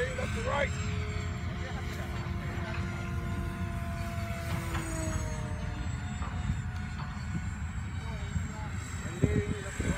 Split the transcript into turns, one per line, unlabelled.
See, that's the right. And